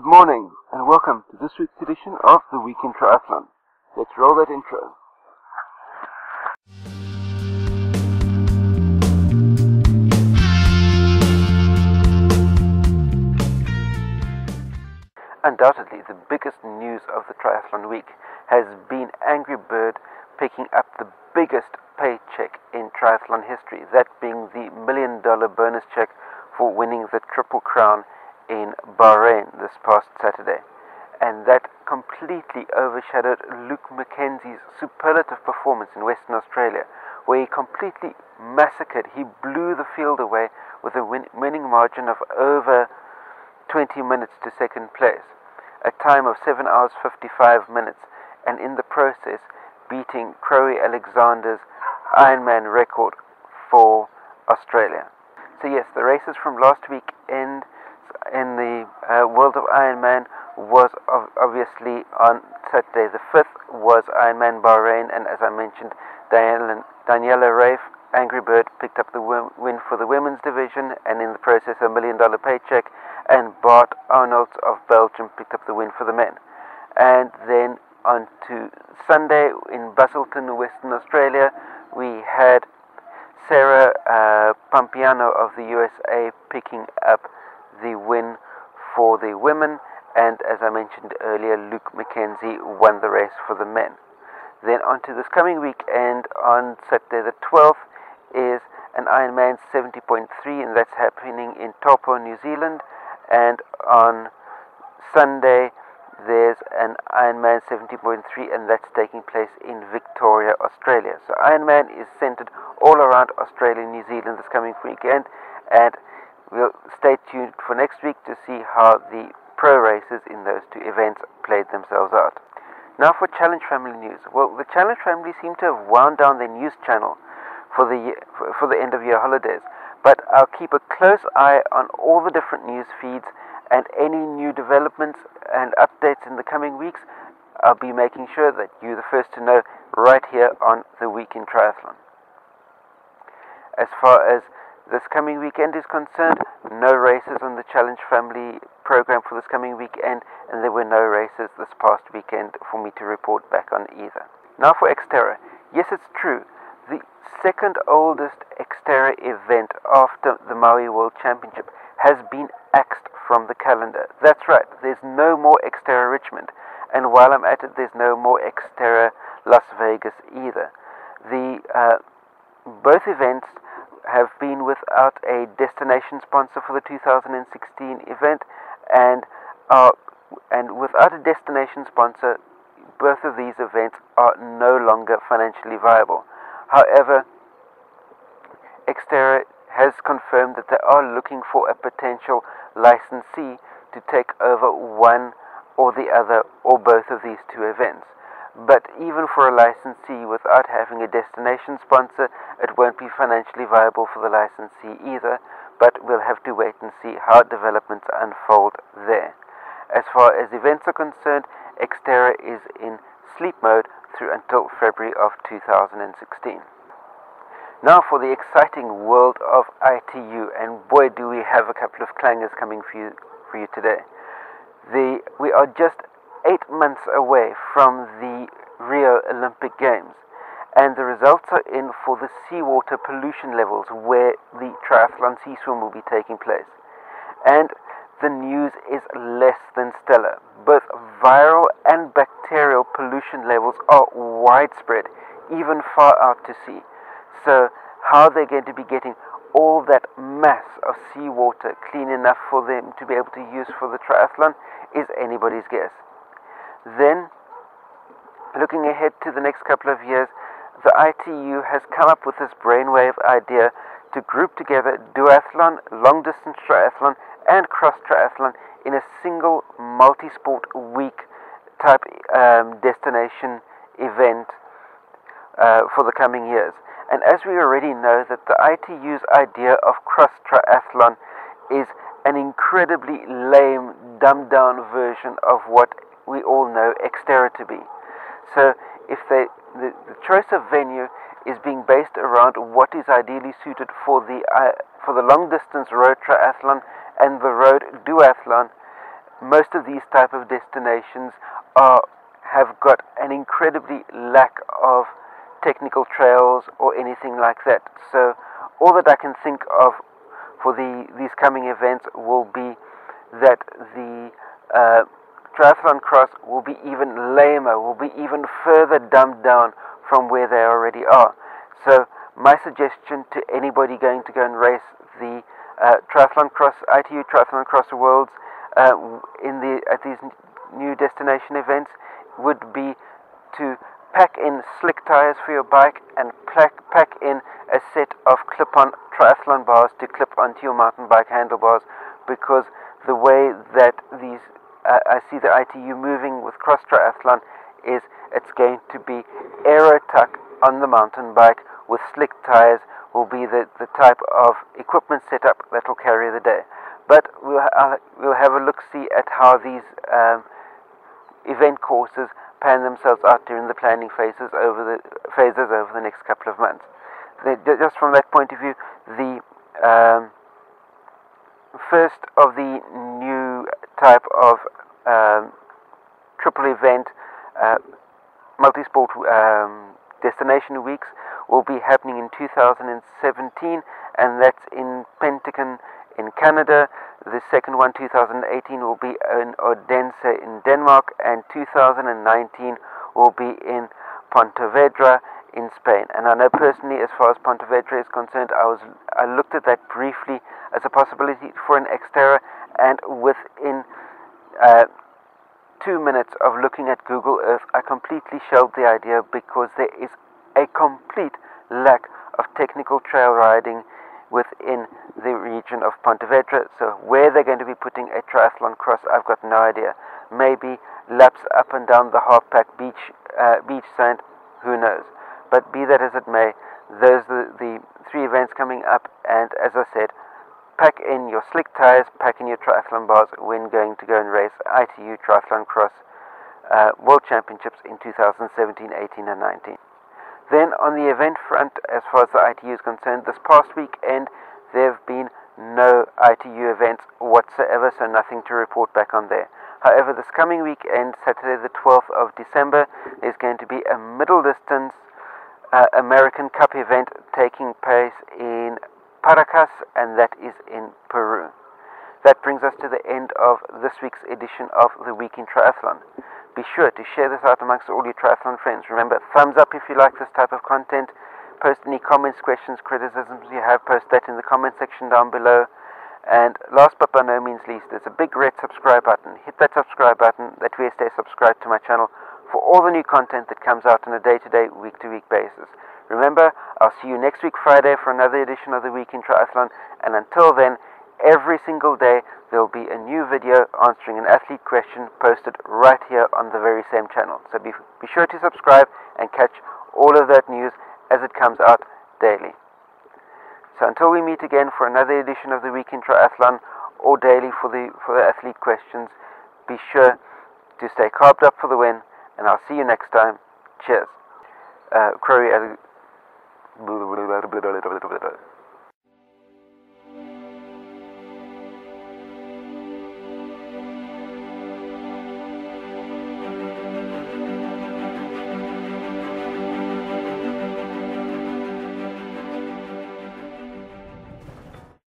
Good morning, and welcome to this week's edition of the Week in Triathlon. Let's roll that intro. Undoubtedly, the biggest news of the Triathlon Week has been Angry Bird picking up the biggest paycheck in triathlon history, that being the million dollar bonus check for winning the Triple Crown in Bahrain this past Saturday. And that completely overshadowed Luke McKenzie's superlative performance in Western Australia, where he completely massacred, he blew the field away with a win- winning margin of over 20 minutes to second place, a time of 7 hours 55 minutes, and in the process beating Crowie Alexander's Ironman record for Australia. So yes, the races from last weekend in the uh, World of Ironman was ov- obviously on Saturday. The fifth was Ironman Bahrain, and as I mentioned, Daniela, Daniela Ryf, Angry Bird, picked up the win for the women's division, and in the process, a million dollar paycheck. And Bart Aernouts of Belgium picked up the win for the men. And then on to Sunday in Busselton, Western Australia, we had Sarah uh, Pompiano of the USA picking up the win for the women, and as I mentioned earlier, Luke McKenzie won the race for the men. Then on to this coming weekend on Saturday the 12th is an Ironman 70.3, and that's happening in Taupo, New Zealand. And on Sunday, there's an Ironman 70.3, and that's taking place in Victoria, Australia. So Ironman is centered all around Australia and New Zealand this coming weekend, and we'll stay tuned for next week to see how the pro races in those two events played themselves out. Now for Challenge Family news. Well, the Challenge family seem to have wound down their news channel for the for the end of year holidays, but I'll keep a close eye on all the different news feeds and any new developments and updates in the coming weeks. I'll be making sure that you're the first to know right here on the Week in Triathlon. As far as this coming weekend is concerned, no races on the Challenge Family program for this coming weekend, and there were no races this past weekend for me to report back on either. Now for Xterra. Yes, it's true. The second oldest Xterra event after the Maui World Championship has been axed from the calendar. That's right, there's no more Xterra Richmond. And while I'm at it, there's no more Xterra Las Vegas either. The uh, both events have been without a destination sponsor for the 2016 event, and and without a destination sponsor, both of these events are no longer financially viable. However, Xterra has confirmed that they are looking for a potential licensee to take over one or the other or both of these two events. But even for a licensee without having a destination sponsor, it won't be financially viable for the licensee either, but we'll have to wait and see how developments unfold there. As far as events are concerned, Xterra is in sleep mode through until February of 2016. Now for the exciting world of ITU, and boy do we have a couple of clangers coming for you, for you today. The, we are just eight months away from the Rio Olympic Games, and the results are in for the seawater pollution levels where the triathlon sea swim will be taking place. And the news is less than stellar. Both viral and bacterial pollution levels are widespread, even far out to sea. So, how they're going to be getting all that mass of seawater clean enough for them to be able to use for the triathlon is anybody's guess. Then, looking ahead to the next couple of years, the ITU has come up with this brainwave idea to group together duathlon, long distance triathlon, and cross triathlon in a single multi sport week type um, destination event uh, for the coming years. And as we already know that the ITU's idea of cross triathlon is an incredibly lame, dumbed down version of what we all know Xterra to be. So if they, the, the choice of venue is being based around what is ideally suited for the uh, for the long distance road triathlon and the road duathlon, most of these type of destinations are have got an incredibly lack of technical trails or anything like that. So all that I can think of for the these coming events will be that the uh, triathlon cross will be even lamer, will be even further dumbed down from where they already are. So my suggestion to anybody going to go and race the uh, triathlon cross, ITU triathlon cross worlds uh, in the at these new destination events would be to pack in slick tires for your bike and pack pack in a set of clip-on triathlon bars to clip onto your mountain bike handlebars because the way that these I see the ITU moving with cross triathlon is it's going to be aero tuck on the mountain bike with slick tires will be the, the type of equipment setup that will carry the day. But we'll, we'll have a look see at how these um, event courses pan themselves out during the planning phases over the phases over the next couple of months. The, just from that point of view, the um, first of the type of um, triple event uh, multi-sport um, destination weeks will be happening in 2017 and that's in Penticton in Canada. The second one, 2018, will be in Odense in Denmark, and 2019 will be in Pontevedra in Spain. And I know personally, as far as Pontevedra is concerned, I was I looked at that briefly as a possibility for an Xterra, and within uh, two minutes of looking at Google Earth, I completely shelved the idea because there is a complete lack of technical trail riding within the region of Pontevedra. So where they're going to be putting a triathlon cross, I've got no idea. Maybe laps up and down the Halfpack beach uh, beach sand, who knows. But be that as it may, those are the, the three events coming up, and as I said, pack in your slick tires, pack in your triathlon bars when going to go and race ITU Triathlon Cross uh, World Championships in 2017, 18, and 19. Then on the event front, as far as the ITU is concerned, this past weekend there have been no ITU events whatsoever, so nothing to report back on there. However, this coming weekend, Saturday the 12th of December, is going to be a middle distance uh, American Cup event taking place in Paracas, and that is in Peru. That brings us to the end of this week's edition of the Week in Triathlon. Be sure to share this out amongst all your triathlon friends. Remember, thumbs up if you like this type of content. Post any comments, questions, criticisms you have. Post that in the comment section down below. And last but by no means least, there's a big red subscribe button. Hit that subscribe button. That way stay subscribed to my channel for all the new content that comes out on a day-to-day, week-to-week basis. Remember, I'll see you next week Friday for another edition of the Week in Triathlon. And until then, every single day there will be a new video answering an athlete question posted right here on the very same channel. So be, be sure to subscribe and catch all of that news as it comes out daily. So until we meet again for another edition of the Week in Triathlon or daily for the, for the athlete questions, be sure to stay carved up for the win and I'll see you next time. Cheers. Uh, Crowley,